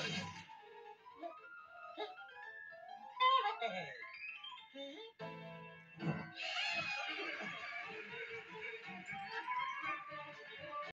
ハハハハ。